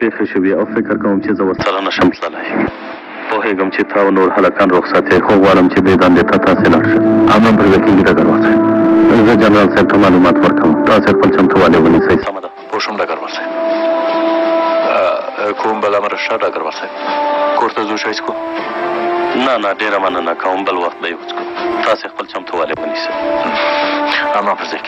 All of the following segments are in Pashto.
پېښه شوې او فکر کوم چې زه ورسره نه شم تللی. پوهېږم چې تا او نور هلکان رخصت یئ خو غواړم چې دې دندې ته تاسې لاړ شئ. امر پرې کېږي ډګروال صاحب. زه جنرال صاحب ته معلومات ورکوم، تاسې خپل چمتووالی ونیسئ. سمه ده، پوه شوم ډګروال صاحب. کوم بل امر شته ډګروال صاحب؟ کور ته ځو چای څښو؟ نه نه، ډېره مننه کوم، بل وخت به یې وڅښو. تاسې خپل چمتووالی ونیسئ. امر پر ځای کېږي.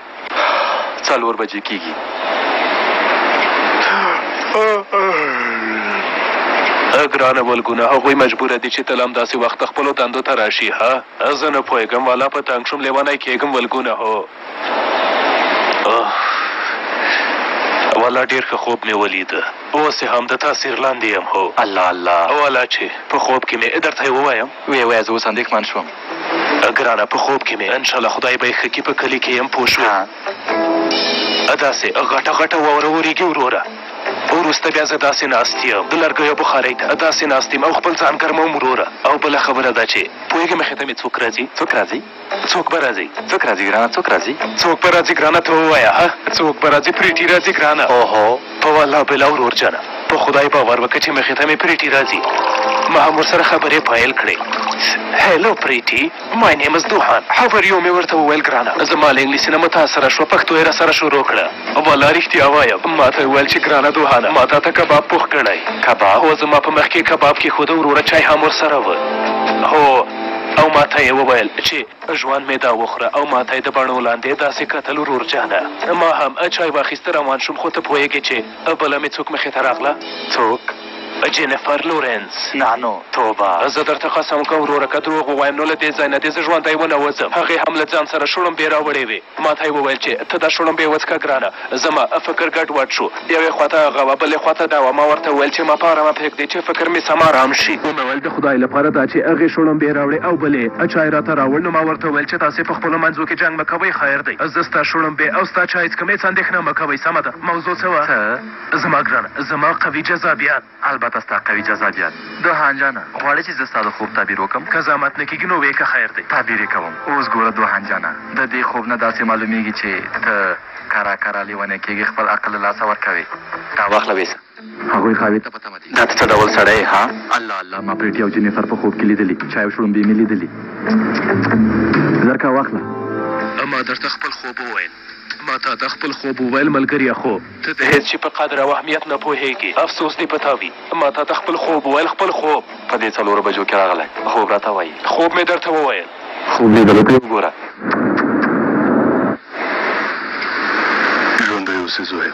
څلور بجې کېږي. اه ګرانه ولګونه هغوی مجبوره دي چې تل همداسې وخته خپلو دندو ته راشي ها زه نه پوهېږم والا په تنګ شوم لېونی کېږم ولګونه هو والا ډېر ښه خوب مې ولید اوس هم د تاثیر لاندې یم هو الله الله والا چې په خوب کې مې درته یې ووایم وې وې زه اوس اندېښ من شوم ګرانه په خوب کې مې انشاالله خدای به یې ښه کي په کلي کې یم پوه شوې داسې غټه غټه واوره ورېږي وروره وروسته بیا زه داسې ناست یم د لرګیو بخارۍ ته داسې ناست یم او خپل ځان ګرموم وروره او بله خبره دا چې پوهېږې مخې ته مې څوک راځي څوک راځي؟ څوک به راځی څوک راځی ګرانه څوک راځی څوک به راځی ګرانه ته ووایه هه څوک به راځی پریټی راځی ګرانه اوهو په والله بلا ورور جانه په خدای باور وکړه چې مخې ته مې پریټی راځی ما هم ورسره خبرې پایل کړې هیلو پریټی مای نیم از دوحان هاور یو مې ورته وویل ګرانه زما له انګلیسي نه متاثره شوه پښتو یې راسره شروع کړه والله رښتیا وایم ما ته یې وویل چې ګرانه دوحانه ما تاته کباب پوخ کړی کباب و زما په مخ کې کباب کېښوده وروره چای هم ورسره و هو او ماته یې وویل چې ژوند مې دا وخوره او ماته یې د بڼو لاندې داسې کتل ورور جانه ما هم چای واخیست روان شوم خو ته پوهیږې چې بله مې څوک مخې ته راغله څوک؟ جینیفر لورینس نعنو توبه زه درته قسم کوم وروره که دروغ ووایم نو له دې ځای نه دې زه ژوندی ونه وځم هغې هم له ځان سره شړومبې راوړې وې. ماته یې وویل چې ته دا شړومبې وڅښه ګرانه، زما فکر ګډ وډ شو، یوې خوا ته هغه وه بلې خوا ته دا وه، ما ورته وویل چې ما په ارامه پرېږدې چې فکر مې سم ارام شي. ومې ویل د خدای لپاره دا چې هغې شړومبې راوړې او بلې چای راته راوړ، نو ما ورته وویل چې تاسې په خپلو منځو کې جنګ مه کوئ خیر دی، زه ستا شړومبې او ستا چای څکم هېڅ اندېښنه مه کوئ سمه ده، موضوع څه وه؟ ته زما ګرانه، زما قوي جذابیت. البته ستا قوي جذابیت د هانجانه غواړي چې زه ستا د خوب تعبیر وکم که زحمت نه کیږي نو وې که خیر دی تعبیر یې کوم اوس ګوره دوهان جانه د دې خوب نه داسې معلومیږي چې ته کرا کرا لیونی کیږي خپل عقل له لاسه ورکوې دا واخله ویسه هغوی خاوې ته په تمه دي دا ته څه ډول سړی یې ها الله الله ما پریټي او جنیفر په خوب کې لیدلي چای او شړومبې مې لیدلي زرکه واخله ما درته خپل خوب وویل ما تا ته خپل خوب وویل ملګریه خو ته د هیڅ شي په قدر او اهمیت نه پوهیږې افسوس دې په تا وي ما تا ته خپل خوب وویل خپل خوب. په دې څلورو بجو کې راغلی خوب راته وایي خوب مې درته وویل. خوب لیدلو کې وګوره. ژوندی اوسې زویه.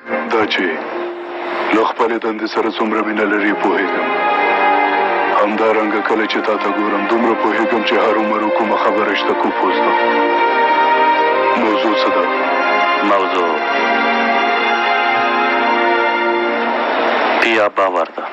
دا چې له خپلې دندې سره څومره مینه لرې پوهېږم. همدارنګه کله چې تا ته ګورم دومره پوهېږم چې هرومرو کومه خبره شته کوپوزده موضوع څه ده؟ موضوع پيا باور ده.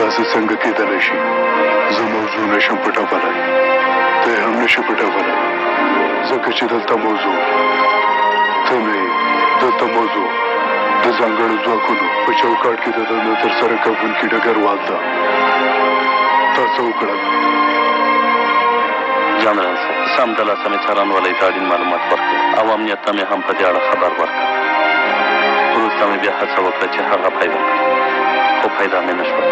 داسې څنګه کېدلی شي؟ زه موضوع نه شم پټولی، ته یې هم نه شې پټولی، ځکه چې دلته موضوع ته نه یې، دلته موضوع د ځانګړو ځواکونو په چوکاټ کې د دنده ترسره کوونکي ډګروال ده. تا څه وکړل؟ جنرال صاحب، سمدلاسه مې څارنوالۍ ته اړین معلومات ورکړل او امنیت ته مې هم په دې اړه خبر ورکړ. وروسته مې بیا هڅه وکړه چې هغه پیدا کړم خو پیدا مې نه شوه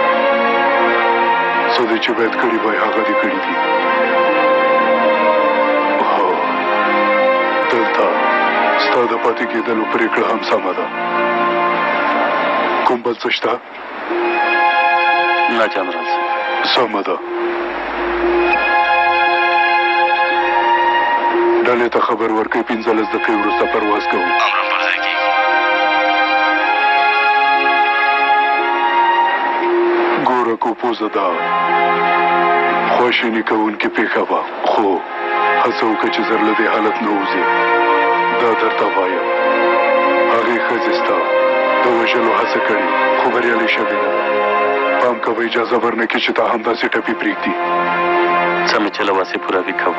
څه دې چې باید کړي وای هغه دې کړي دي هو دلته ستا د پاتې کېدلو پرېکړه هم سمه ده کوم بل څه شته ملا جان راځي سمه ده ډلې ته خبر ورکړئ پنځلس دقیقې وروسته پرواز کوو امر پر ځای کېږي ګوره کوپوزه دا خواشیني کوونکې پېښه وه خو هڅه وکړه چې زر له دې حالت نه ووځې دا درته وایم هغې ښځې ستا د وژلو هڅه کړې خو بریالۍ شوې نه ده پام کوه اجازه ورنه کړي چې تا همداسې ټپي پرېږدي څه مې چې له وسې پوره وي کوم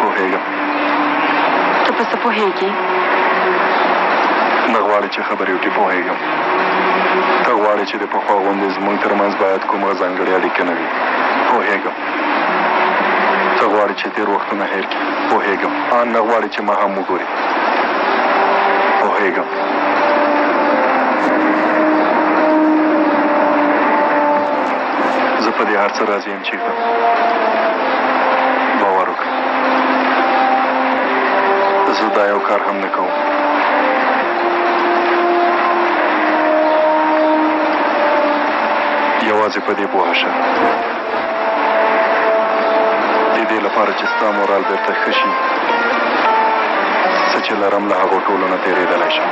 پوهېږم. ته په څه پوهېږي؟ نه غواړې چې خبرې وکړي، پوهېږم. ته غواړې چې د پخوا غوندې زموږ تر منځ باید کومه ځانګړې اړیکه نه وي، پوهېږم. ته غواړې چې تېر وختونه هېر کړي، پوهېږم. آن نه غواړې چې ما هم وګورې، پوهېږم. زه په دې هر څه راضي یم. باور وکړه زه دا یو کار هم نه کوم یوازې په دې پوه شه د دې لپاره چې ستا مورال بېرته ښه شي څه چې لرم له هغو ټولو نه تېرېدلی شم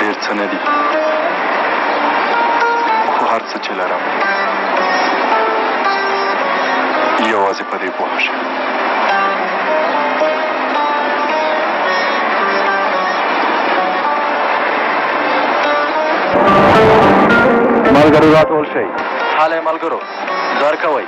ډېر څه نه څه چې لرم یوازې په دې پوه شم ملګرو راټول شئ حاله ملګرو درکوئ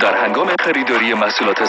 در هنگام خریداری محصولات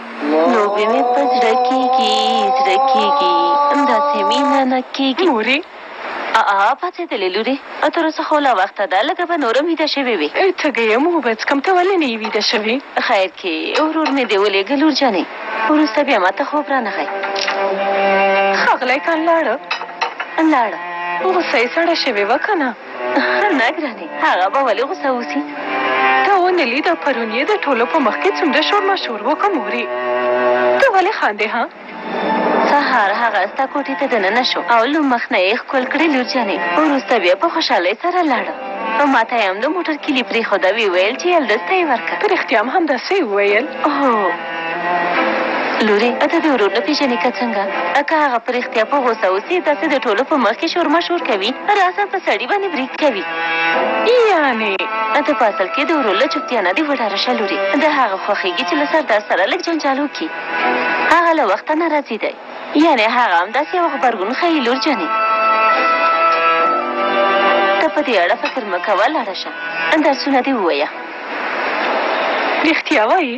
لوبې مې په زړه کېږي زړه کېږي همداسې مينه نه کېږي. مورې! اعا پاڅېدلې لورې؟ تر اوسه خو لا وخته ده لږه به نورم ويده شوې وې. تږی يم اوبه څکم ته ولې نه يې ويده شوې؟ خير کې ورور مې دې ولېږه لور جانې وروسته بيا ماته خوب رانغی. ښاغلی کان لاړ؟ لاړ. غوسه يې سړه شوې وه کنه؟ نه ګرانې هغه به ولې غوسه اوسي تا ونه لیده پرون یې د ټولو په مخ کې څومره شور ماشور وکړ مورې ته ولې خاندې ها سهار هغه ستا کوټې ته دننه شو او له مخ نه یې ښکل کړې لور جانې وروسته بیا په خوشحالۍ سره لاړه او ما ته یې هم د موټر کیلي پرېښوده ویې ویل چې یلدز ته یې ورکړه په رښتیا هم همداسې یې وویل هو لوري ته دې ورور نه پېژني که څنګه؟ که هغه په رښتیا په غوسه اوسي داسې د ټولو په مخ کې شورماشور کوي راسه په سړي باندې برید کوي یعنې ته په اصل کې د ورور له چوپتیا نه دې وډاره شه لوري د هغه خوښېږي چې له سردار سره لږ جنجال وکړي هغه له وخته نه راضي دی یعنې هغه همداسې یو غبرګون ښیي لور جانې ته په دې اړه فکر مه کوه لاړه شه درسونه دې ووایه رښتیا وایي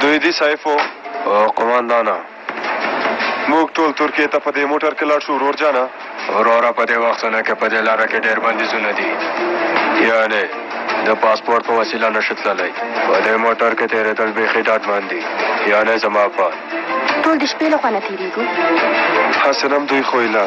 دوی دي صاحب قوماندانه موږ ټول ترکیې ته په دې موټر کې لاړ شو ورور جانه. وروره په دې وختونه کې په دې لاره کې ډېر بندیزونه دي یعنې د پاسپورت په وسیله نشي تللی په دې موټر کې تېرېدل بیخي ډاډمن دي یعنې زما په ټول د شپې له خوا نه تېرېږو. حسنم دوی خو ایله.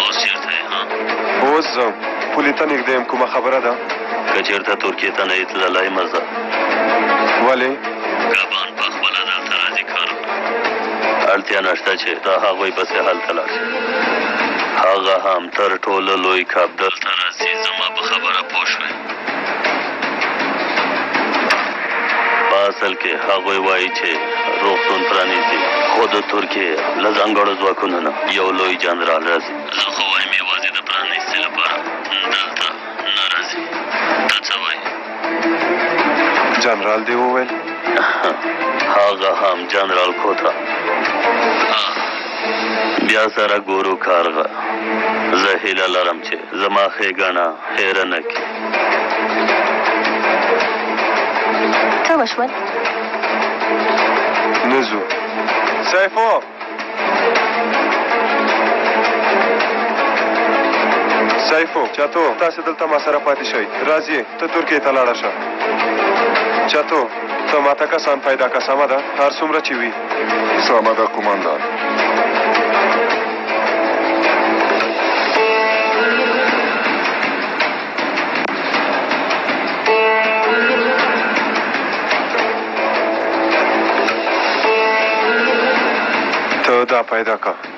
اوس چېرته یې ها؟ اوس زه پولې ته نږدې یم، کومه خبره ده؟ که چېرته ترکیې ته نه یې تللی مه ځه. ولې؟ کبان په خپله دلته راځي کار له. اړتیا نشته چې ته هغوی پسې هلته لاړ شې. هغه هم تر ټولو لوی کب دلته راځي، زما په خبره پوه شوې؟ په اصل کې هغوی وایي چې روغتون پرانیزي خو د ترکیې له ځانګړو ځواکونو نه یو لوی جنرال راځي زه خو وایم یوازې د پرانیستې لپاره دلته نه راځي ته څه وایي جنرال دې وویل هغه هم جنرال کوتا بیا سره ګورو کارغه زه هیله لرم چې زما ښېګڼه هېره نه کړي. څه وشول؟ نه ځو. سیفو! سیفو! چتو! تاسې دلته ما سره پاتې شئ. راځیې، ته ترکیې ته لاړه شه. چتو! ته ماته کسان پیدا که، سمه ده؟ هر څومره چې وي. سلامده قوماندان. ته دا پیدا که.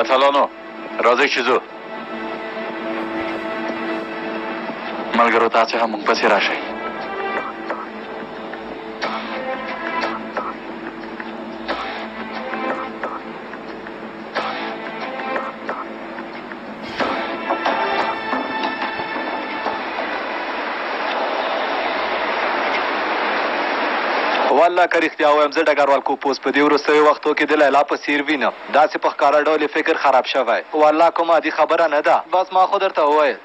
اتلانو راځئ چې ځو ملګرو تاسې هم موږ پسې راشئ والله که رښتیا ووایم زه ډګروال کوپوز په دې وروستیو وختو کې د لیلا په څیر وینم داسې په ښکاره ډول یې فکر خراب شوی والله کومه عادي خبره نه ده بس ما خو درته وویل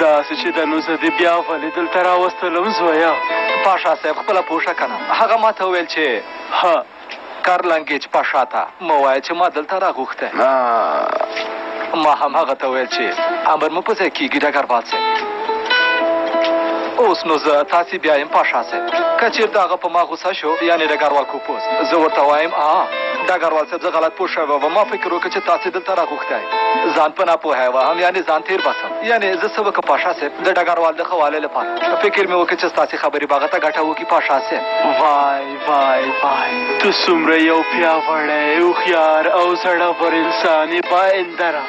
داسې چې دنو زه دې بیا ولې دلته راوستلم زویه؟ پاشا صاحب خپله پوه شه کنه هغه ماته وویل چې ها کار لانګیچ پاشا ته مه وایه چې ما دلته راغوښتی. ما هم هغه ته وویل چې امر مو په ځای کیږي ډګربال صاحب. اوس نو زه تاسې بیایم پاشا صاحب که چیرته هغه په ما غوسه شو یعنې ډګروال کوپوز زه ورته وایم ها ډګروال صاحب زه غلط پوه شوی وم ما فکر وکړ چې تاسې دلته راغوښتی دی. ځان په ناپوهۍ وهم یعنې ځان تېر باسم. یعنې زه څه وکړم پاشا صیب؟ د ډګروال د ښه والۍ لپاره فکر مې وکړ چې ستاسې خبرې به هغه ته ګټه وکړي پاشا صیب. وای وای وای ته څومره یو پیاوړی، هوښیار او زړور انسان یې با اندره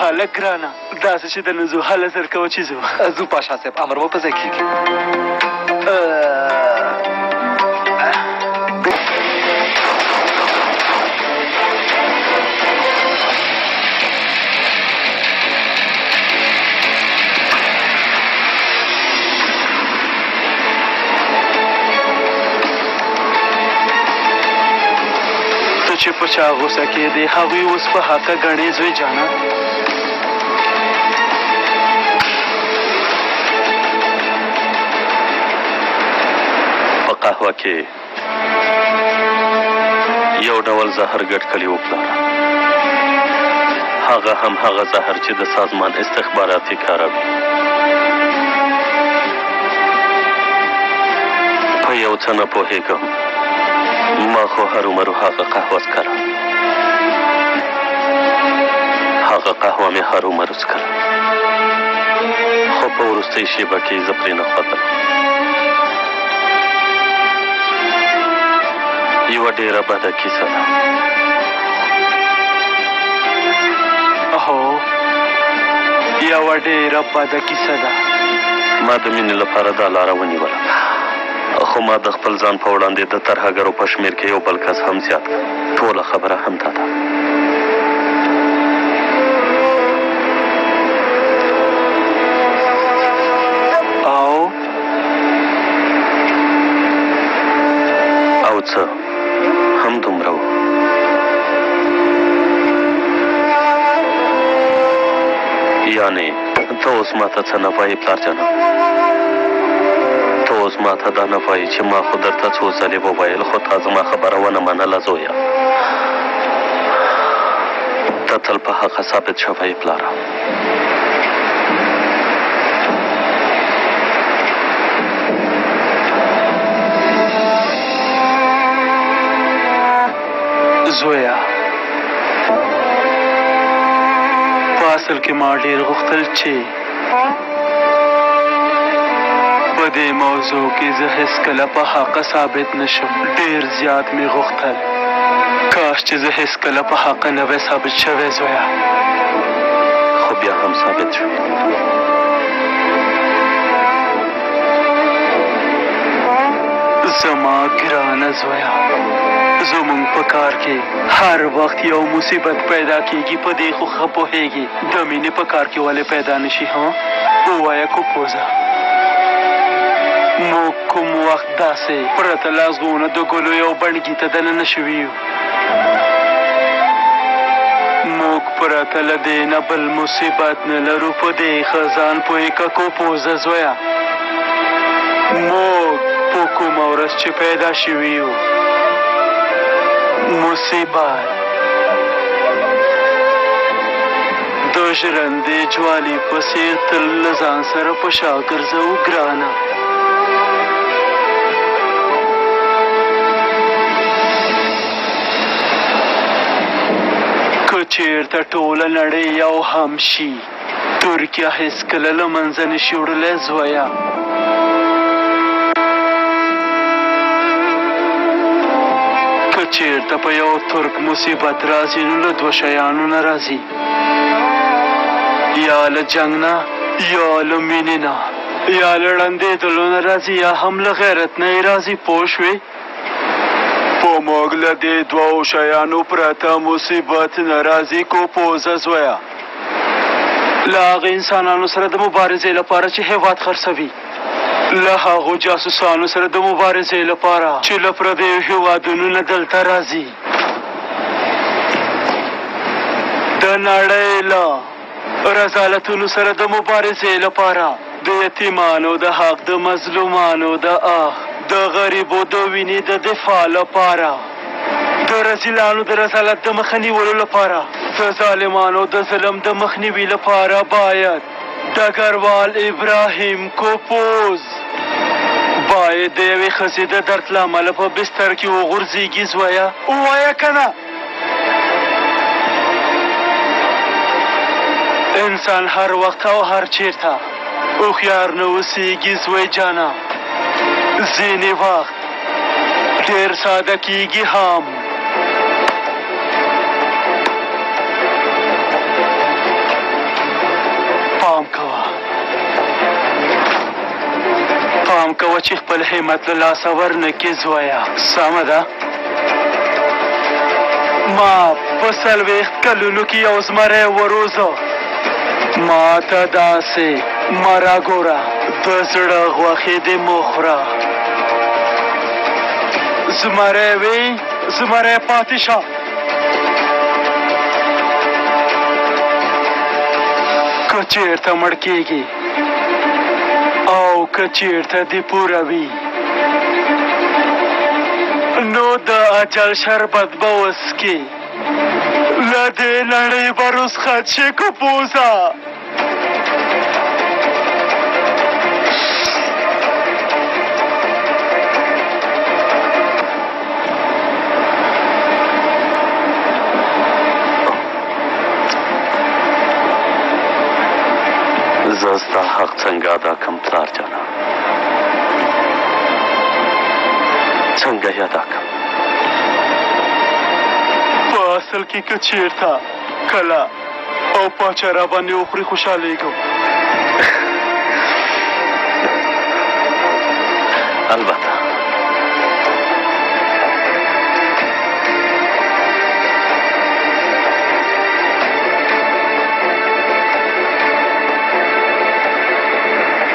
هلک ګرانه! داسې چې د نزوحله زرکوه چې زه. ځو پاشا صاحب امر مو په ځای کیږي. ته چې په چا غوسه کېدې هغوی اوس په حقه ګڼې زوی جانه. په قهوه کې یو ډول زهر ګډ کړي و پلار هغه هم هغه زهر چې د سازمان استخباراتي کاروي په یو څه نه پوهېږم ما خو هرومرو هغه قهوه څکله هغه قهوه مې هر عمر څکله خو په وروستۍ شېبه کې زه پرې نه خوتلم یوه ډېره بده کیسه ده هو یوه ډېره بده کیسه ده ما د مینې لپاره دا لاره ونیوله خو ما د خپل ځان په وړاندې د ترهګرو په شمېر کې یو بل کس هم زیات کړ. ټوله خبره همدا ده. Sir. همدومره و. یانې ته اوس ما ته څه نه وایې پلار جانه؟ ته اوس ما ته دا نه وایې چې ما خو درته څو ځلې وویل خو تا زما خبره ونه منله زویه؟ ته تل په حقه ثابت شوی یې پلاره. زویا په اصل کې ما ډیر غوښتل چې په دې موضوع کې زه هیڅ کله په حق ثابت نشم ډیر زیات می غوښتل کاش چې زه هیڅ ته لا په حقه نه وې ثابت شوی زویه. خو بیا هم ثابت شوې. زما ګرانه زویا زمونږ په کار کې هر وخت یو مصیبت پیدا کیږي په دې خو ښه پوهیږي د مینې په کار کې ولې پیدا نشي ها ووایه کو پوزه موږ کوم وخت داسې پرته لاسونه د ګلو یو بڼګي ته دننه شوي یو موږ پرته له دې نه بل مصیبت نه لرو په دې ښه ځان پوه که کوپوزه زویه موږ په کومه ورځ چې پیدا شوي یو مصیبت د ژرندې جوالي په څېر تل له ځان سره په شا ګرځوو ګرانه که چیرته ټوله نړی یو هم شی ترکیه هیڅکله له منځه نشی وړلی زویه. که چیرته په یو ترک مصیبت راځي نو له دوه شیانو نه راځي یا له جنګ نه یا له مینې نه یا له ړندېدلو نه راځي یا هم له غیرت نه یې راځي پوه شوې. په موږ له دې دوو شیانو پرته مصیبت نه راځي کوپوزه زویه. له هغه انسانانو سره د مبارزې لپاره چې هېواد خرڅوي، له هغو جاسوسانو سره د مبارزې لپاره چې له پردیو هېوادونو نه دلته راځي د نړۍ له رزالتونو سره د مبارزې لپاره د یتیمانو د حق، د مظلومانو د آه، د غریبو د وینې د دفاع لپاره، د رزیلانو د رزالت د مخه نیولو لپاره، د ظالمانو د ظلم د مخنیوي لپاره باید ډګروال ابراهیم کوپوز باید د یوې ښځې د درد له امله په بستر کې وغورځېږي، زویه! ووایه کنه! انسان هر وخت او هر چیرته هوښیار نه اوسیږي زوی جانه ځینې وخت ډیر ساده کیږي هم پام کوه پام کوه چې خپل همت له لاسه ورنکې زویه سمه ده ما په څلوېښت کلونو کې یو زمری وروزه ما ته داسې مه راګوره د زړه غوښې دې مه خوره زمری وې زمری پاتې شه که چېرته مړ کېږي او که چېرته دې پوره وي نو د اجل شربت به وسکي له دې نړۍ به رسخت شي که پوزه زه ستا حق څنګه ادا کړم پلار جانه؟ څنګه یې ادا کړم په اصل کې که چېرته کله او پاچا راباندې وخوري خوشحالېږم البته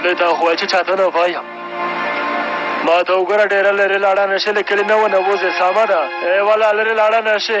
نجلۍ ته خو وایي چې چاته نه وایم ما ته وګوره ډېره لرې لاړه نه شې له کلي نه ونه وځې سمه ده ای ولا لرې لاړه نه شې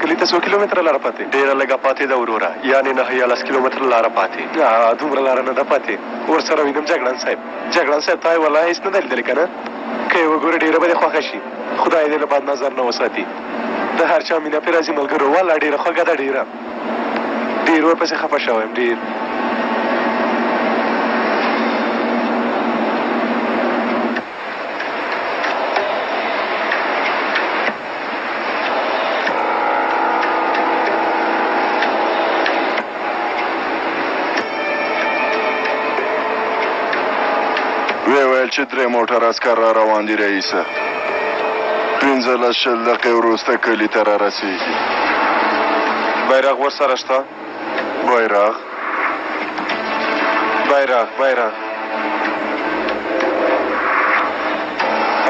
کلی ته څو کیلومتره لاره پاتې؟ ډېره لږه پاتې ده وروره، یانې نهه یا لس کیلومتره لاره پاتې. اه دومره لاره نه ده پاتې ورسره وینم جګړن صاحب. جګړن صاحب تا یې والله هېڅ نه ده لیدلې کنه؟ که یې وګورې ډېره به دې خوښه شي. خدای دې له بد نظر نه وساتي. د هر چا مینه پرې راځي ملګرو. والله ډېره خوږه ده ډېره. ډېر ورپسې خفه شوی یم ډېر. ویې ویل چې درې موټر عسکر را روان دي رئیسه پنځلس شل دقیقې وروسته کلي ته رارسېږي بیرغ ورسره شته Bayrak. Bayrak, bayrak.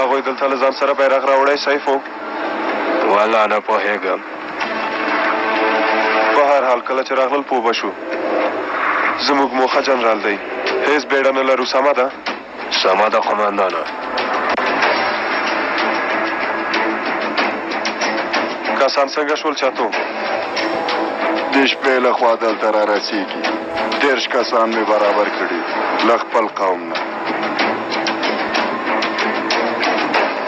هغوی دلته له ځان سره بیرغ راوړی سیفو والا نه پوهېږم په هر حال کله چې راغلل پوه به شو زموږ موخه جنرال دی هېڅ بېړه نه لرو سمه ده سمه ده قوماندانه. کسان څنګه شول چتو د شپې له خوا دلته را رسیږي دېرش کسان مې برابر کړي له خپل قوم نه.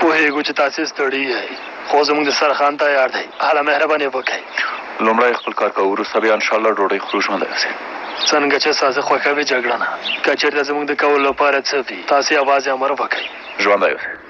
پوهېږو چې تاسې ستړي یئ، خو زموږ د سر خان تیار دی، هله مهرباني وکړئ. لومړی خپل کار کوو، وروسته بیا ان شاء الله ډوډۍ خورو، ژوندی اوسې. څنګه چې ستاسې خوښه وي جګړنه، که چېرته زموږ د کولو لپاره څه وي، تاسې یوازې امر وکړئ. ژوندی اوسې.